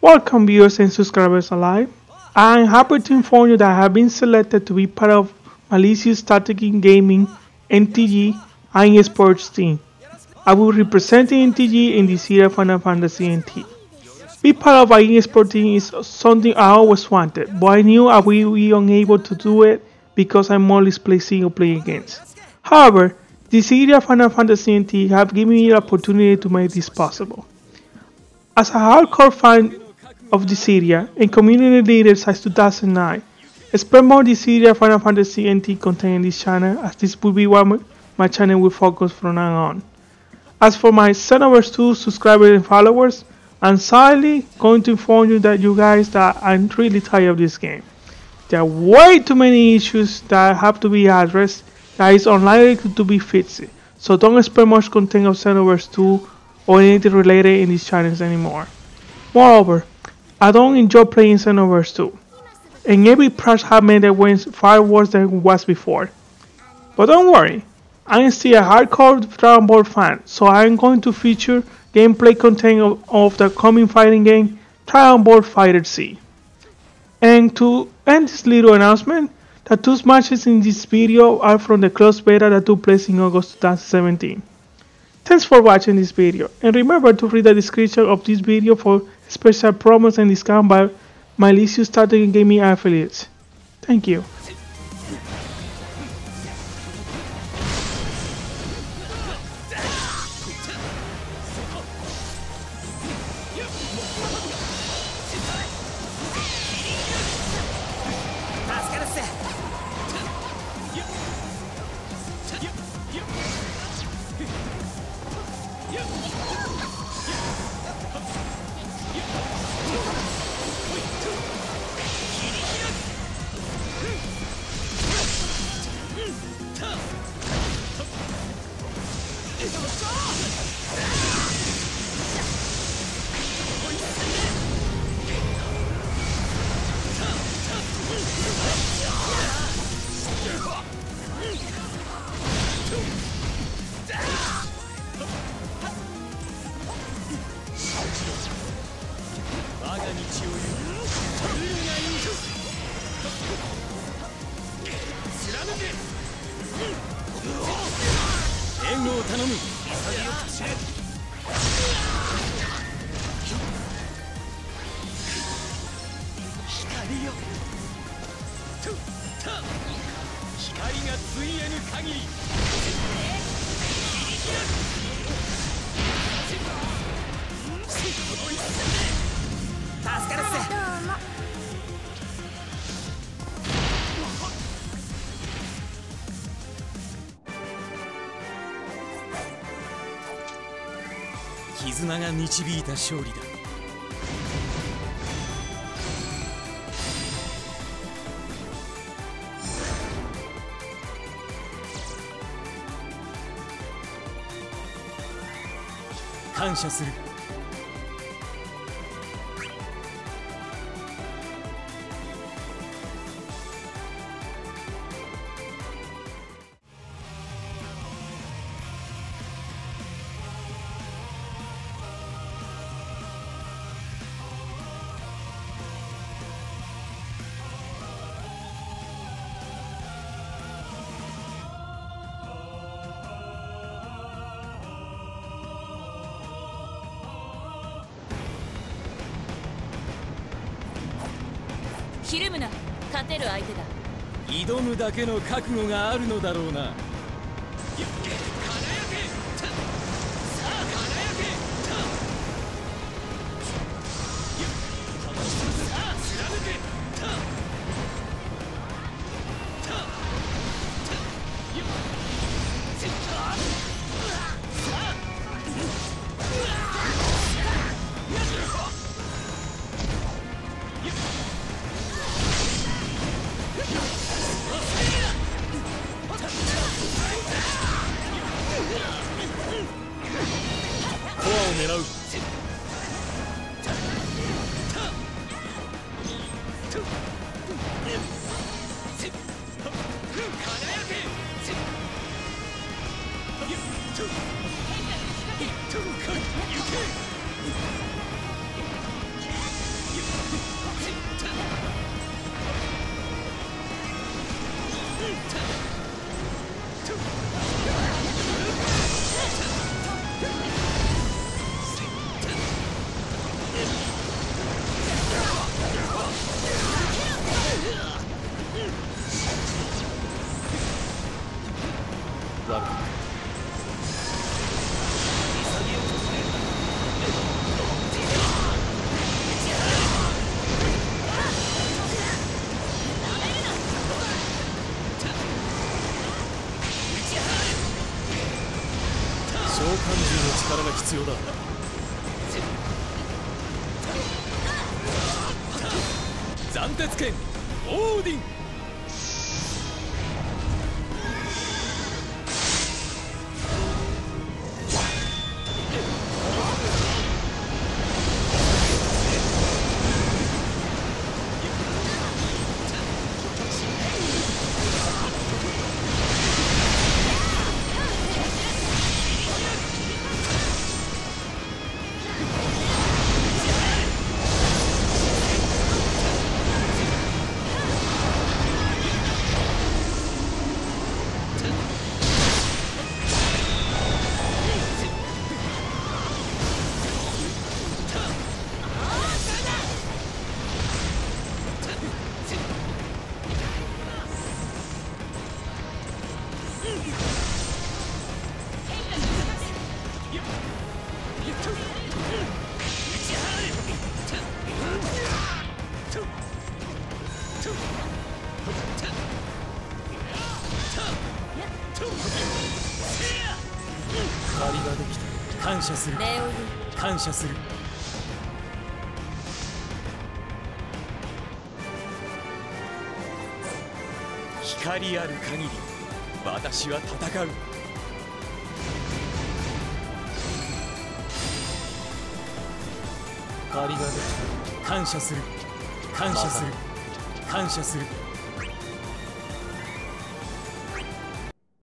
Welcome viewers and subscribers alike. I am happy to inform you that I have been selected to be part of Malicious Strategy Gaming NTG and Sports team. I will represent NTG in this year Final Fantasy NT. Be part of an esports team is something I always wanted, but I knew I would be unable to do it because I'm always playing single player games. However, this area Final Fantasy NT have given me the opportunity to make this possible. As a hardcore fan of this area and community leader since 2009, expect more this area Final Fantasy NT content in this channel as this will be what my channel will focus from now on. As for my Xenoverse 2 subscribers and followers, I'm sadly going to inform you that you guys that I'm really tired of this game. There are way too many issues that have to be addressed that is unlikely to be fixed. So don't expect much content of Xenoverse 2 or anything related in these channels anymore. Moreover, I don't enjoy playing Xenoverse 2, and every patch has made it went far worse than it was before. But don't worry, I'm still a hardcore Dragon Ball fan, so I'm going to feature gameplay content of, of the coming fighting game Dragon Ball Fighter Z. And to end this little announcement, the two matches in this video are from the closed beta that took place in August 2017. Thanks for watching this video and remember to read the description of this video for special promos and discount by malicious strategy gaming affiliates. Thank you. む潔く散れ光よ。とた光がついえぬ限り。助絆が導いた勝利だ。感謝する。ひるむな。勝てる相手だ。挑むだけの覚悟があるのだろうな。Time! 力が必要だ。斬鉄剣オーディン。借りができた。感謝する。感謝する。光ある限り私は戦う借りができた感謝する。感謝する。感謝する